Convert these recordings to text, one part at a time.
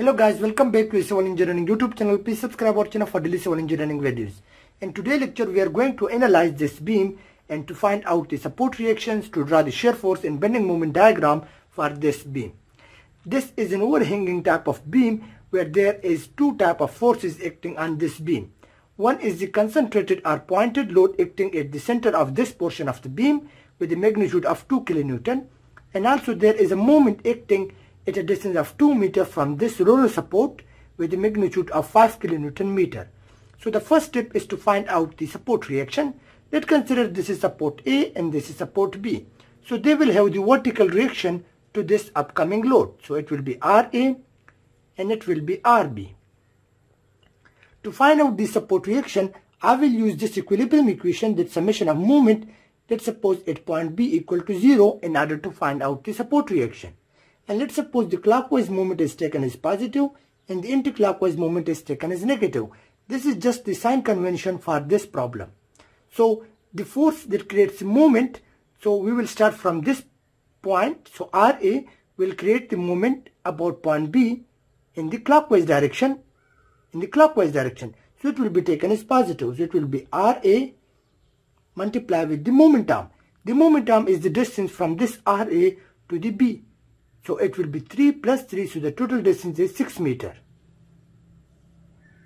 Hello guys, welcome back to Civil Engineering YouTube channel. Please subscribe our channel for daily civil engineering videos. In today's lecture, we are going to analyze this beam and to find out the support reactions to draw the shear force and bending moment diagram for this beam. This is an overhanging type of beam where there is two type of forces acting on this beam. One is the concentrated or pointed load acting at the center of this portion of the beam with a magnitude of 2 kilonewton and also there is a moment acting at a distance of 2 meter from this roller support with a magnitude of 5 kilonewton meter. So the first step is to find out the support reaction. Let's consider this is support A and this is support B. So they will have the vertical reaction to this upcoming load. So it will be RA and it will be RB. To find out the support reaction, I will use this equilibrium equation that summation of moment let's suppose at point B equal to 0 in order to find out the support reaction. And let's suppose the clockwise moment is taken as positive and the anti-clockwise moment is taken as negative. This is just the sign convention for this problem. So the force that creates moment, so we will start from this point. So RA will create the moment about point B in the clockwise direction, in the clockwise direction. So it will be taken as positive. So it will be RA multiplied with the momentum. The momentum is the distance from this RA to the B. So it will be 3 plus 3, so the total distance is 6 meter.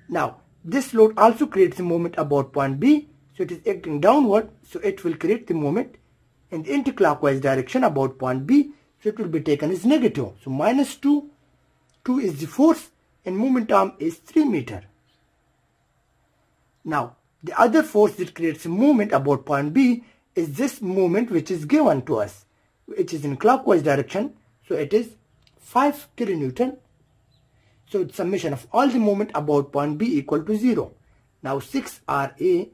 Now, this load also creates a moment about point B, so it is acting downward, so it will create the moment in the anti-clockwise direction about point B, so it will be taken as negative. So minus 2, 2 is the force and momentum is 3 meter. Now, the other force that creates a moment about point B is this moment which is given to us, which is in clockwise direction. So it is 5 kilonewton. So summation of all the moment about point B equal to 0. Now 6RA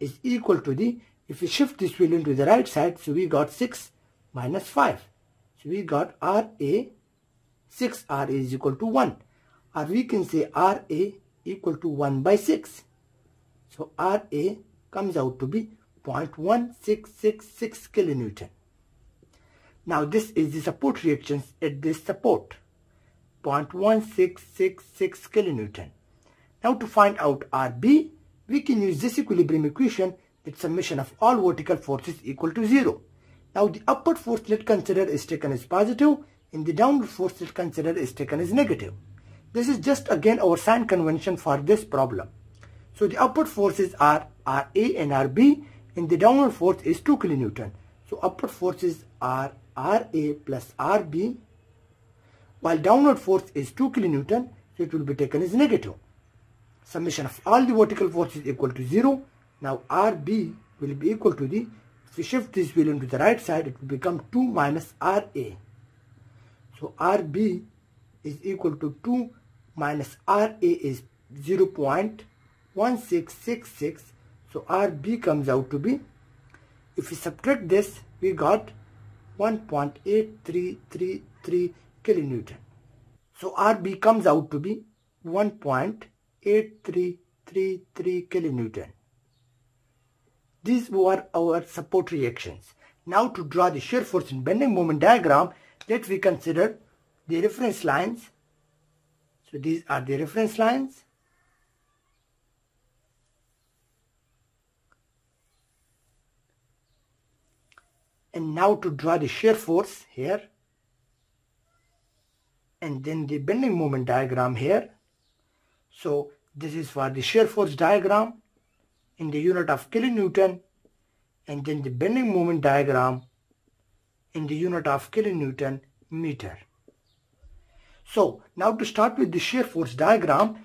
is equal to the, if we shift this wheel into the right side, so we got 6 minus 5. So we got RA, 6RA is equal to 1. Or we can say RA equal to 1 by 6. So Ra comes out to be 0.1666 kilonewton. Now this is the support reactions at this support. 0.1666 kilonewton. Now to find out Rb, we can use this equilibrium equation that summation of all vertical forces equal to 0. Now the upward force let's consider is taken as positive and the downward force let's consider is taken as negative. This is just again our sign convention for this problem. So the upward forces are RA and RB and the downward force is 2 kilonewton. So upward forces are RA plus RB while downward force is 2 kilonewton so it will be taken as negative. Summation of all the vertical forces equal to 0. Now RB will be equal to the, if we shift this wheel into the right side it will become 2 minus RA. So RB is equal to 2 minus RA is 0 0.1666 so RB comes out to be if we subtract this we got 1.8333 kilonewton. So RB comes out to be 1.8333 kilonewton. These were our support reactions. Now to draw the shear force and bending moment diagram let we consider the reference lines. So these are the reference lines and now to draw the shear force here. And then the bending moment diagram here. So this is for the shear force diagram in the unit of kilonewton and then the bending moment diagram in the unit of kilonewton meter. So now to start with the shear force diagram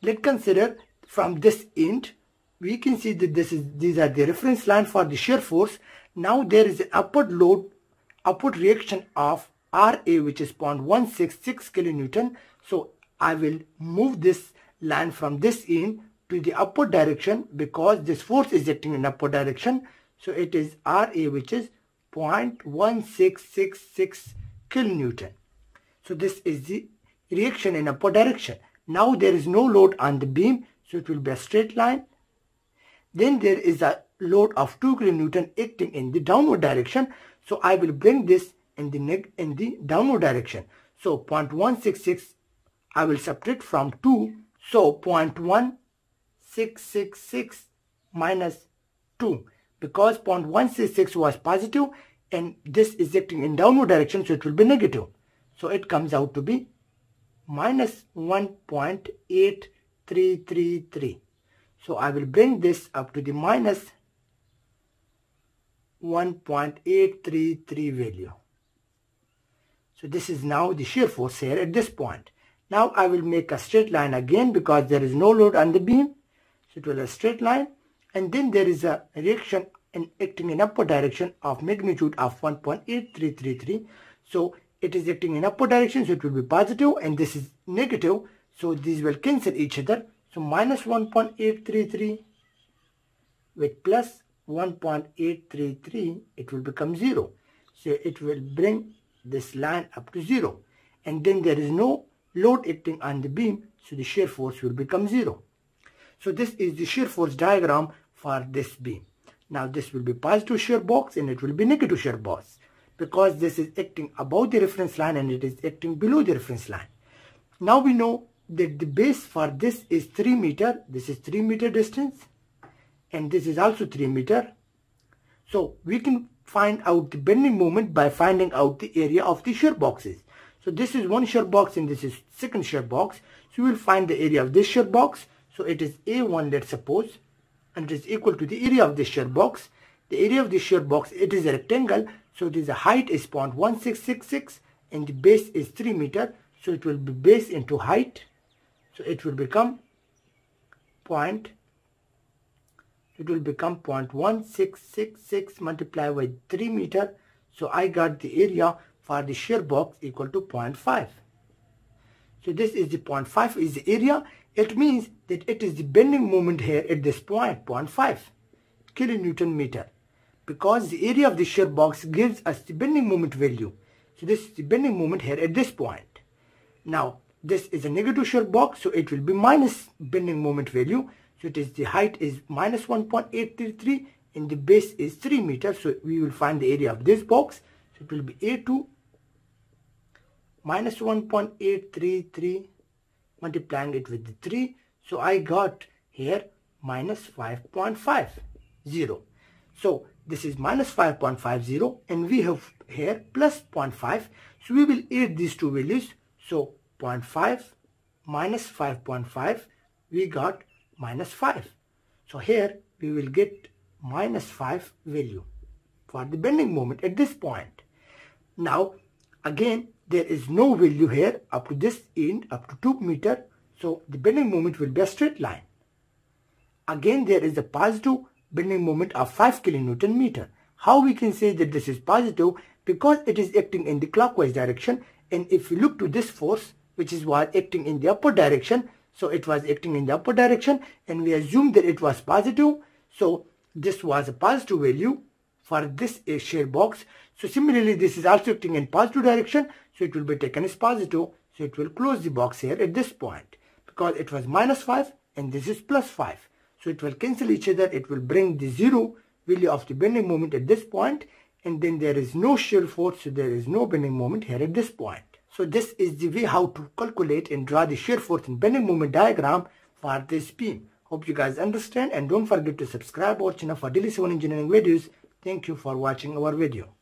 let's consider from this end we can see that this is these are the reference line for the shear force now there is an upward load, upward reaction of Ra which is 0.166 kilonewton. So I will move this line from this end to the upward direction because this force is acting in upward direction. So it is Ra which is 0.1666 kilonewton. So this is the reaction in upward direction. Now there is no load on the beam so it will be a straight line. Then there is a load of 2 kilonewton acting in the downward direction. So I will bring this in the neg in the downward direction. So 0.166 I will subtract from 2. So 0.1666 minus 2 because 0.166 was positive and this is acting in downward direction so it will be negative. So it comes out to be minus 1.8333. So I will bring this up to the minus 1.833 value. So this is now the shear force here at this point. Now I will make a straight line again because there is no load on the beam. So it will a straight line and then there is a reaction in acting in upward direction of magnitude of 1.8333. So it is acting in upward direction so it will be positive and this is negative so these will cancel each other. So minus 1.833 with plus 1.833 it will become 0. So it will bring this line up to 0 and then there is no load acting on the beam so the shear force will become 0. So this is the shear force diagram for this beam. Now this will be positive shear box and it will be negative shear box because this is acting above the reference line and it is acting below the reference line. Now we know that the base for this is 3 meter. This is 3 meter distance and this is also 3 meter. So we can find out the bending moment by finding out the area of the shear boxes. So this is one shear box and this is second shear box. So we will find the area of this shear box. So it is A1 let's suppose and it is equal to the area of this shear box. The area of the shear box it is a rectangle so it is the height is 0.1666 and the base is 3 meter so it will be base into height so it will become point it will become 0.1666 multiplied by 3 meter. So I got the area for the shear box equal to 0.5. So this is the 0.5 is the area. It means that it is the bending moment here at this point, 0.5 kilonewton meter. Because the area of the shear box gives us the bending moment value. So this is the bending moment here at this point. Now, this is a negative shear box, so it will be minus bending moment value. So it is the height is minus 1.833 and the base is 3 meters. So we will find the area of this box. So it will be A2 minus 1.833 multiplying it with the 3. So I got here minus 5.50. So this is minus 5.50 and we have here plus 0.5. So we will add these two values. So 0.5 minus 5.5 we got minus 5. So here we will get minus 5 value for the bending moment at this point. Now again there is no value here up to this end up to 2 meter so the bending moment will be a straight line. Again there is a positive bending moment of 5 kilonewton meter. How we can say that this is positive because it is acting in the clockwise direction and if we look to this force which is was acting in the upward direction so it was acting in the upward direction and we assume that it was positive. So this was a positive value for this shear box. So similarly, this is also acting in positive direction. So it will be taken as positive. So it will close the box here at this point because it was minus 5 and this is plus 5. So it will cancel each other. It will bring the zero value of the bending moment at this point and then there is no shear force. So there is no bending moment here at this point. So this is the way how to calculate and draw the shear force and bending moment diagram for this beam. Hope you guys understand and don't forget to subscribe our channel for daily civil engineering videos. Thank you for watching our video.